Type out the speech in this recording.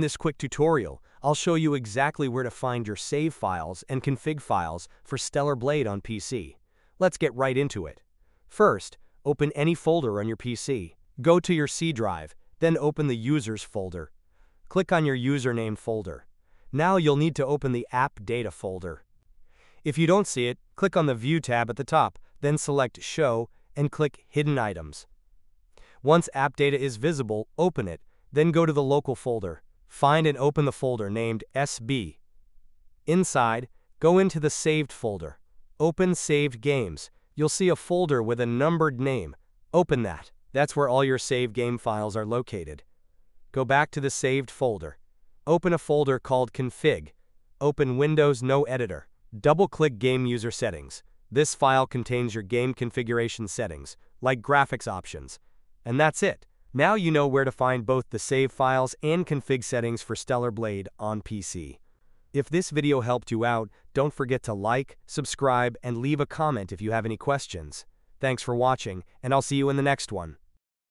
In this quick tutorial, I'll show you exactly where to find your save files and config files for Stellar Blade on PC. Let's get right into it. First, open any folder on your PC. Go to your C drive, then open the Users folder. Click on your username folder. Now you'll need to open the App Data folder. If you don't see it, click on the View tab at the top, then select Show and click Hidden Items. Once App Data is visible, open it, then go to the local folder. Find and open the folder named SB. Inside, go into the Saved folder. Open Saved Games. You'll see a folder with a numbered name. Open that. That's where all your saved game files are located. Go back to the saved folder. Open a folder called Config. Open Windows No Editor. Double-click Game User Settings. This file contains your game configuration settings, like graphics options. And that's it. Now you know where to find both the save files and config settings for Stellar Blade on PC. If this video helped you out, don't forget to like, subscribe, and leave a comment if you have any questions. Thanks for watching, and I'll see you in the next one.